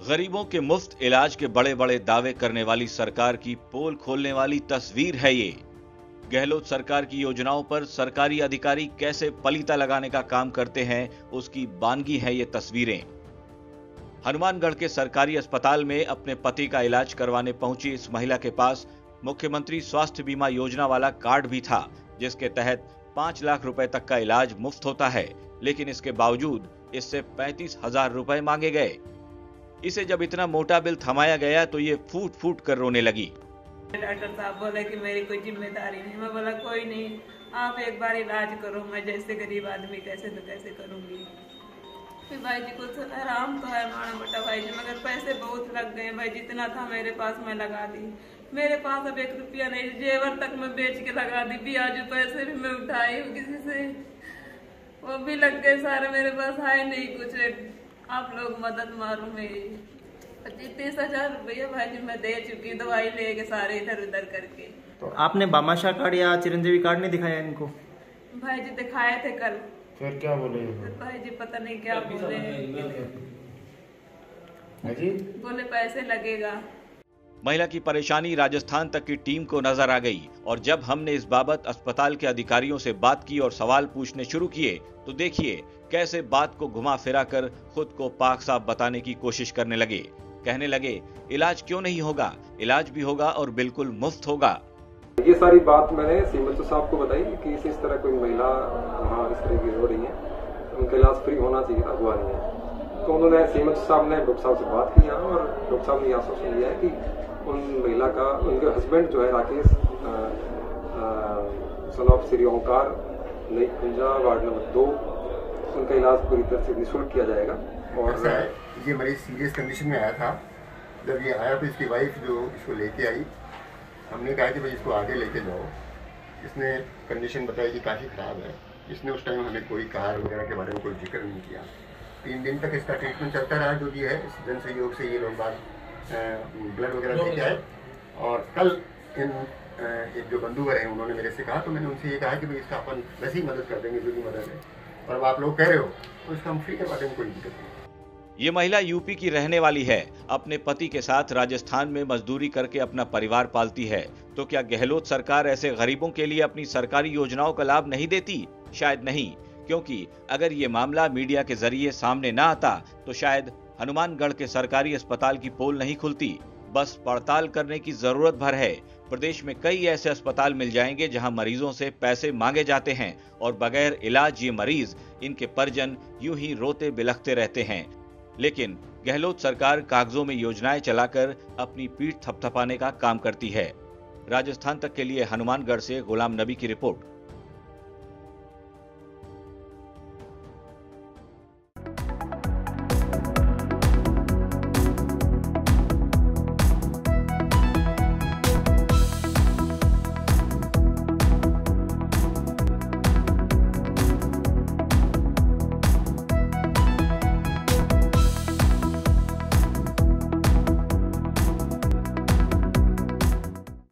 गरीबों के मुफ़्त इलाज के बड़े बड़े दावे करने वाली सरकार की पोल खोलने वाली तस्वीर है ये। गहलोत सरकार की योजनाओं पर सरकारी अधिकारी कैसे पलीता लगाने का काम करते हैं, उसकी बानगी है ये तस्वीरें। हनुमानगढ़ के सरकारी अस्पताल में अपने पति का इलाज करवाने पहुँची इस महिला के पास मुख्यमंत्री स्वास्थ्य बीमा योजना वाला कार्ड भी था, जिसके तहत पाँच लाख रुपए तक का इलाज मुफ़्त होता है, लेकिन इसके बावजूद इससे पैंतीस हज़ार रुपए मांगे गए। इसे जब इतना मोटा बिल थमाया गया तो ये फूट फूट कर रोने लगी। डॉक्टर साहब बोले कि मेरी कोई ज़िम्मेदारी नहीं। मैं बोला, कोई नहीं, आप एक बार इलाज करो, मैं जैसे गरीब आदमी कैसे तो कैसे करूँगी। फिर भाई जी कुछ आराम तो है माड़ा मोटा भाई जी, मगर पैसे बहुत लग गए भाई जितना था मेरे पास, मैं लगा दी। मेरे पास अब एक रुपया नहीं, जेवर तक मैं बेच के लगा दी, ब्याज पैसे भी मैं उठाई हूँ किसी से। वो भी लग गए सारे मेरे पास है नहीं कुछ। आप लोग मदद मारो मेरी। पच्चीस तीस हज़ार रुपया भाई जी मैं दे चुकी हूँ दवाई लेके सारे इधर उधर करके। तो आपने बामाशाह कार्ड या चिरंजीवी कार्ड नहीं दिखाया इनको? भाई जी दिखाए थे कल। फिर क्या बोले? फिर भाई जी पता नहीं क्या बोले। हाँ बोले पैसे लगेगा। महिला की परेशानी राजस्थान तक की टीम को नज़र आ गई और जब हमने इस बाबत अस्पताल के अधिकारियों से बात की और सवाल पूछने शुरू किए तो देखिए कैसे बात को घुमा फिरा कर खुद को पाक साफ़ बताने की कोशिश करने लगे। कहने लगे, इलाज क्यों नहीं होगा? इलाज भी होगा और बिल्कुल मुफ़्त होगा। ये सारी बात मैंने सीमत साहब को बताई कि इस तरह कोई महिला वहाँ इस तरह की हो रही है, उनका इलाज फ्री होना चाहिए था हुआ नहीं है। तो उन्होंने सीमत साहब ने डॉक्टर साहब से बात की यहाँ और डॉक्टर साहब ने आश्वासन दिया है कि उन महिला का, उनके हस्बैंड जो है, Rakesh son of Shri Omkar Nai Kunja ward number दो उनका इलाज पूरी तरह से निःशुल्क किया जाएगा और ये मरीज़ सीरियस कंडीशन में आया था। जब ये आया तो इसकी वाइफ जो इसको लेके आई, हमने कहा कि भाई इसको आगे लेके जाओ। इसने कंडीशन बताई कि काफ़ी ख़राब है। इसने उस टाइम हमें कोई कार वगैरह के बारे में कोई ज़िक्र नहीं किया। तीन दिन तक इसका ट्रीटमेंट चलता रहा, जो भी है, इस जन सहयोग से ये लोग बात ब्लड वगैरह लेके आए। और कल इन एक जो बंधुवर हैं, उन्होंने मेरे से कहा तो मैंने उनसे ये कहा कि भाई इसका अपन वैसे ही मदद कर देंगे, जो भी मदद है। और अब आप लोग कह रहे हो तो इसका हम फ्री करवा देंगे, कोई दिक्कत नहीं। ये महिला यूपी की रहने वाली है। अपने पति के साथ राजस्थान में मजदूरी करके अपना परिवार पालती है। तो क्या गहलोत सरकार ऐसे गरीबों के लिए अपनी सरकारी योजनाओं का लाभ नहीं देती? शायद नहीं। क्योंकि अगर ये मामला मीडिया के ज़रिए सामने न आता तो शायद हनुमानगढ़ के सरकारी अस्पताल की पोल नहीं खुलती। बस पड़ताल करने की ज़रूरत भर है। प्रदेश में कई ऐसे अस्पताल मिल जाएँगे जहाँ मरीजों से पैसे मांगे जाते हैं और बगैर इलाज ये मरीज़ इनके परिजन यूँ ही रोते बिलखते रहते हैं। लेकिन गहलोत सरकार कागजों में योजनाएँ चलाकर अपनी पीठ थपथपाने का काम करती है। राजस्थान तक के लिए हनुमानगढ़ से गुलाम नबी की रिपोर्ट।